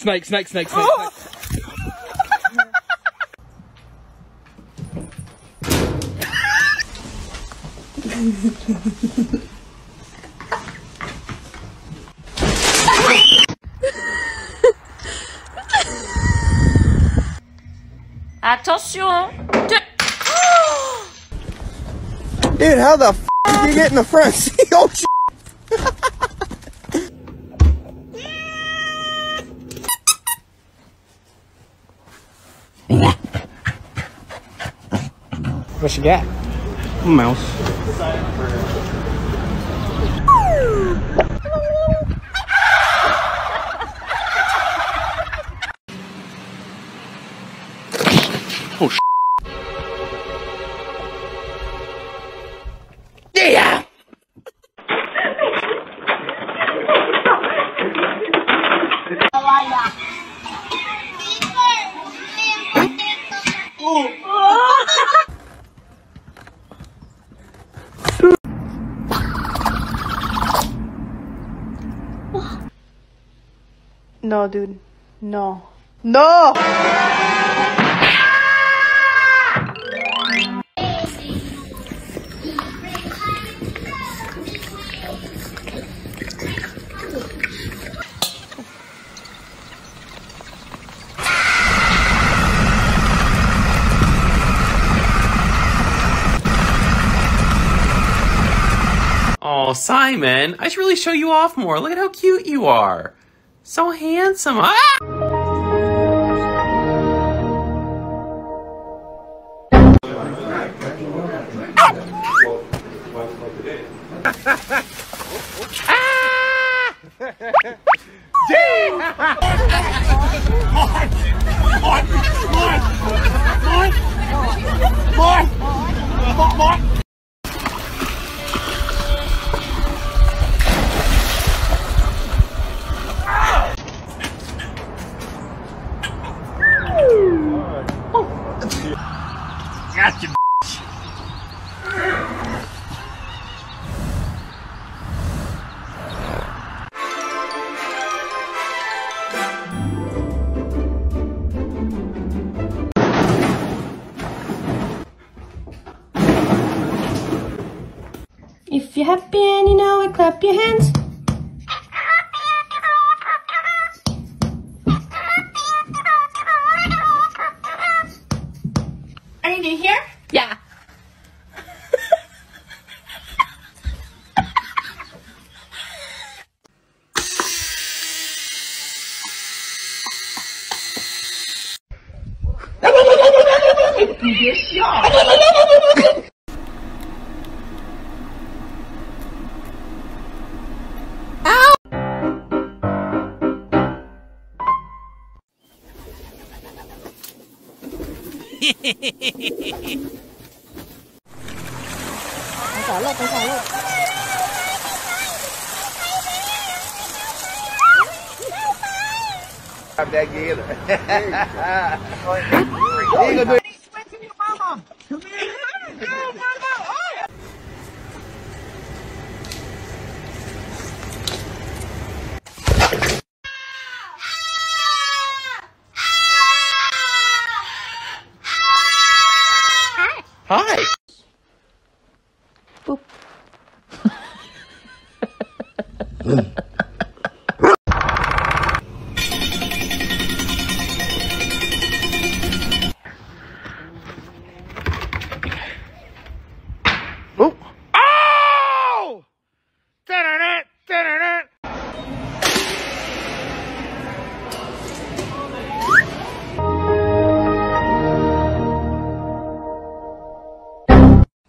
Snake, snake, snake, snake. Oh. snake. Attention. De- Dude, how the f did you get in the front seat? Oh, What you got? Mouse. No, dude. No. No! Oh, Simon, I should really show you off more. Look at how cute you are. So handsome. Ah! If clap your hands. Are you new here? Yeah. Have that either. He ain't gonna do Hi. Oh! Oh!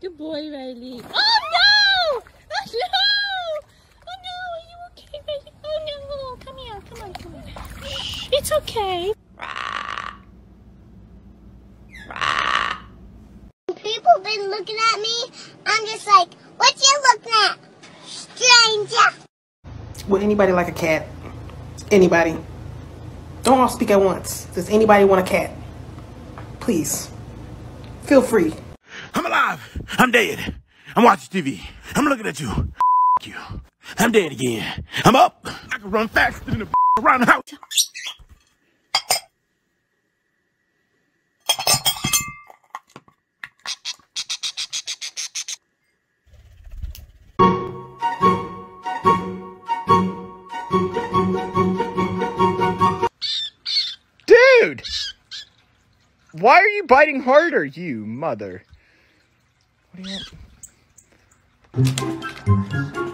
Good boy, Riley. Oh no! Oh no! Oh no! Are you okay, Riley? Oh no! Come here. Come on. Come on. Shh. It's okay. People been looking at me. I'm just like, what you looking at? Stranger. Would anybody like a cat? Anybody? Don't all speak at once. Does anybody want a cat? Please. Feel free. I'm alive. I'm dead. I'm watching TV. I'm looking at you. you. I'm dead again. I'm up. I can run faster than a around the house. Dude! Why are you biting harder, you mother? What do you want?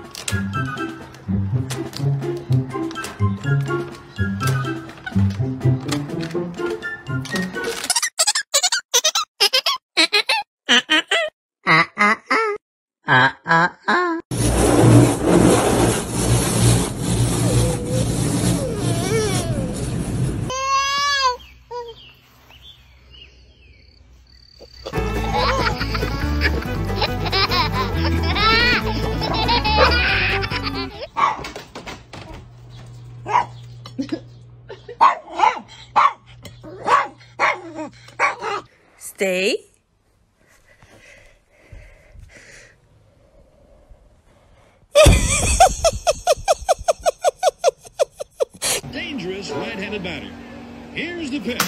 Stay. Dangerous right-handed batter. Here's the pitch.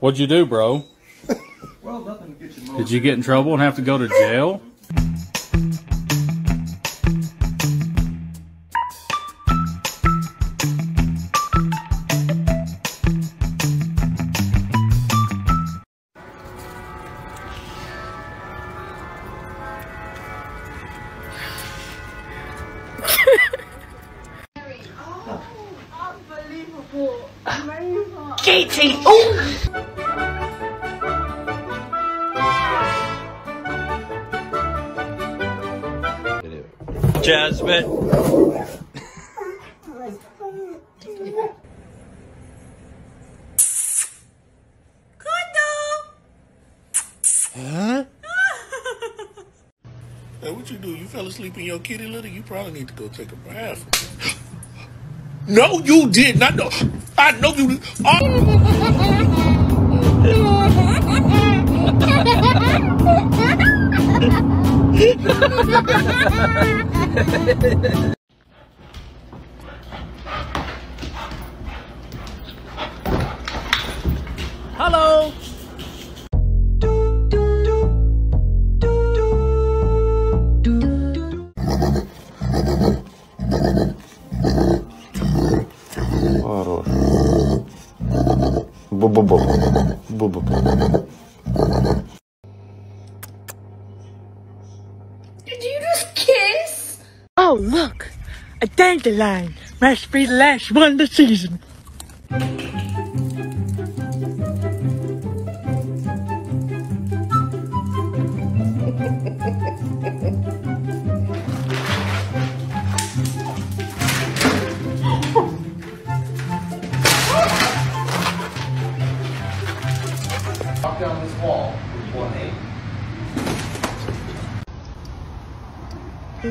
What'd you do, bro? Did you get in trouble and have to go to jail? Oh! Jasmine. Hey, what you do? You fell asleep in your kitty litter? You probably need to go take a bath. no, you did not. know. I know you. Oh. Hello! Did you just kiss? Oh, look! A dandelion! Must be the last one of the season.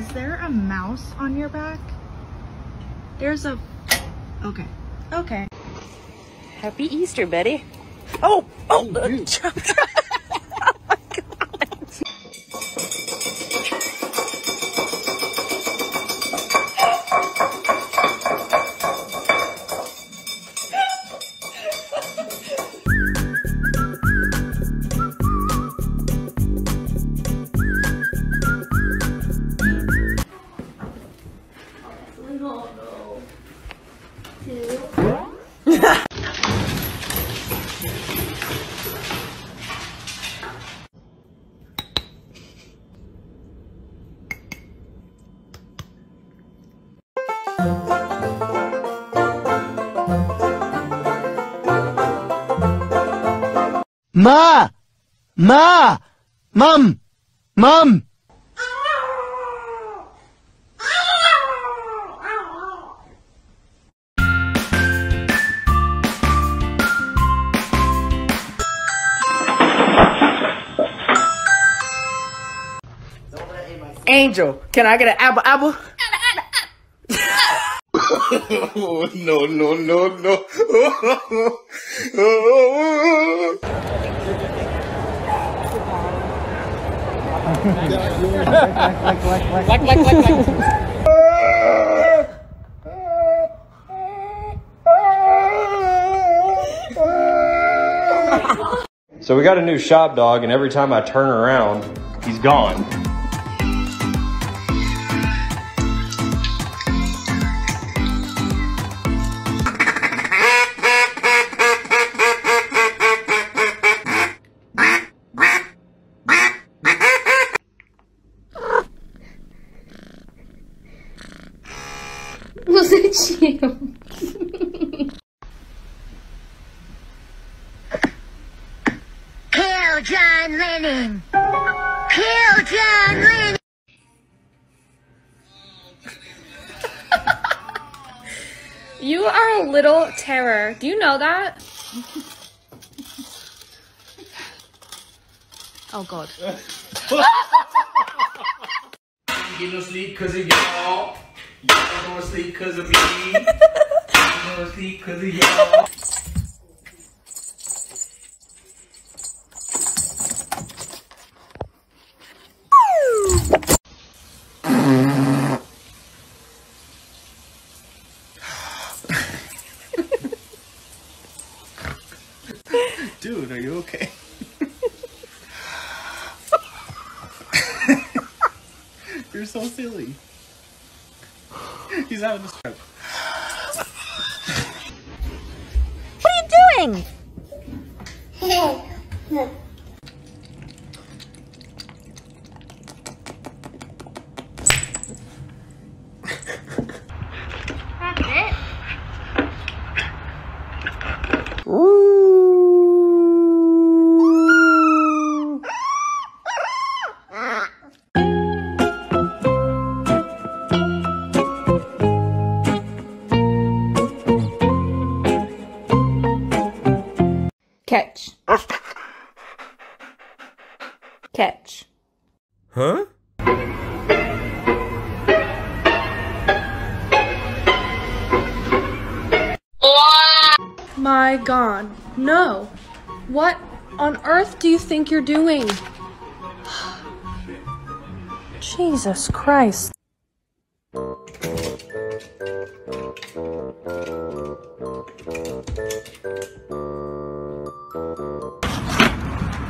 Is there a mouse on your back? There's a. Okay. Okay. Happy Easter, Betty. Oh! Oh! Ma! Ma! Mom! Mom! Angel, can I get an apple apple? Oh, no, no, no, no. Like, like, like, like. So we got a new shop dog, and every time I turn around, he's gone. Ну зачем? Kill John Lennon! Kill John Lennon! you are a little terror. Do you know that? oh god. cause y'all y'all. Y'all don't sleep cause of me. Y'all don't sleep cause of y'all. Dude, are you okay? You're so silly. He's having a stroke. What are you doing? Earth do you think you're doing? Jesus Christ.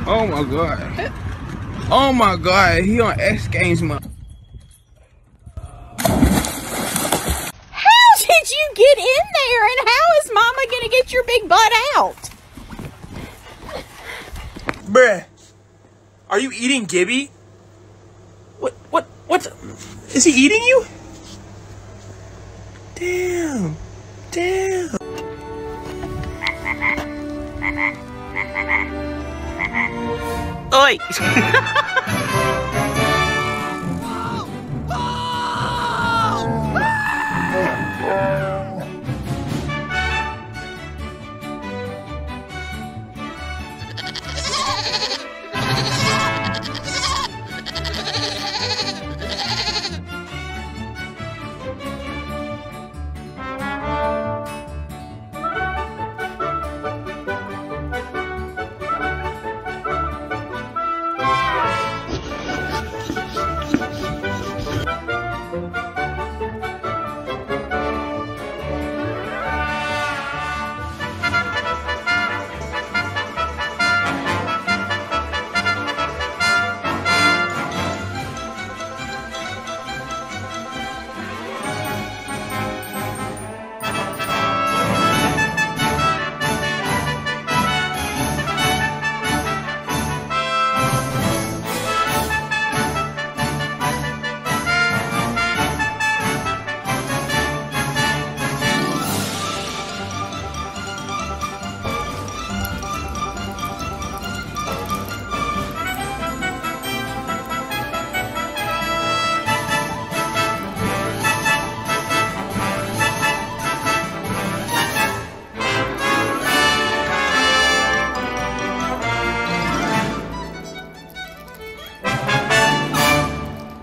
Oh my god. Oh my god, he on X Games month. How did you get in there and how is mama gonna get your big butt out? Are you eating Gibby? What what what's he eating you? Damn. Damn. Oi!